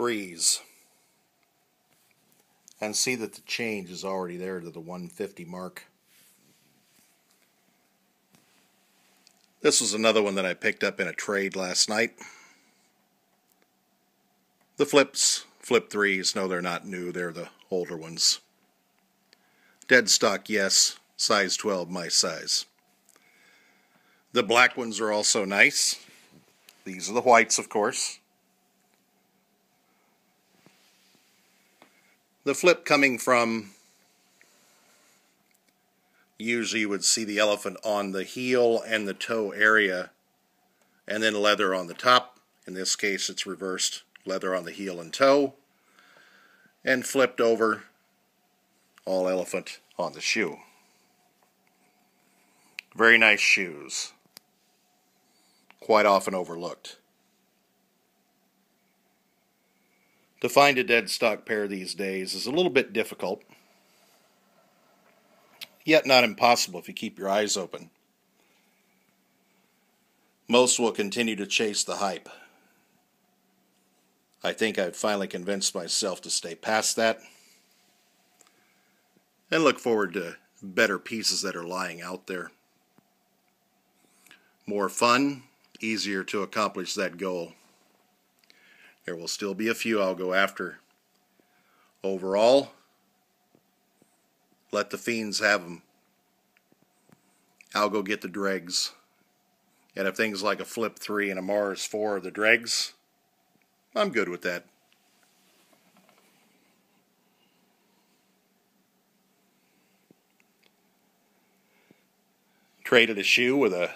threes and see that the change is already there to the 150 mark. This was another one that I picked up in a trade last night. The flips, flip threes, no, they're not new, they're the older ones. Dead stock, yes, size 12, my size. The black ones are also nice. These are the whites, of course. The flip coming from usually you would see the elephant on the heel and the toe area and then leather on the top. In this case it's reversed leather on the heel and toe and flipped over all elephant on the shoe. Very nice shoes. Quite often overlooked. To find a dead stock pair these days is a little bit difficult, yet not impossible if you keep your eyes open. Most will continue to chase the hype. I think I've finally convinced myself to stay past that and look forward to better pieces that are lying out there. More fun, easier to accomplish that goal. There will still be a few I'll go after. Overall, let the fiends have them. I'll go get the dregs. And if things like a Flip 3 and a Mars 4 are the dregs, I'm good with that. Traded a shoe with a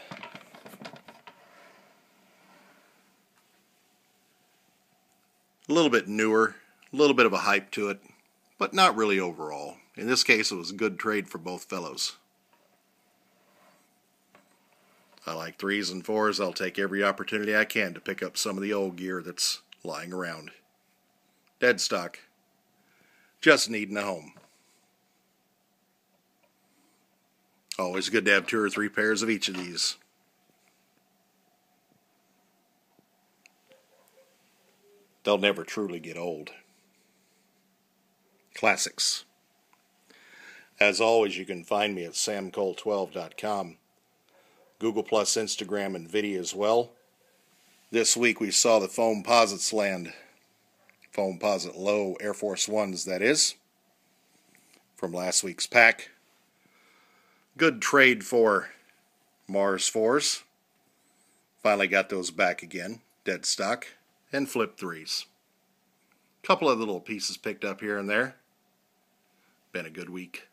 a little bit newer, a little bit of a hype to it, but not really overall. In this case, it was a good trade for both fellows. I like threes and fours. I'll take every opportunity I can to pick up some of the old gear that's lying around. Dead stock. Just needing a home. Always good to have two or three pairs of each of these. They'll never truly get old. Classics. As always, you can find me at samcolt12.com, Google Plus, Instagram, and video as well. This week we saw the Foamposites land. Foamposite Low Air Force Ones, that is, from last week's pack. Good trade for Mars 4s. Finally got those back again, dead stock and flip threes. Couple of little pieces picked up here and there. Been a good week.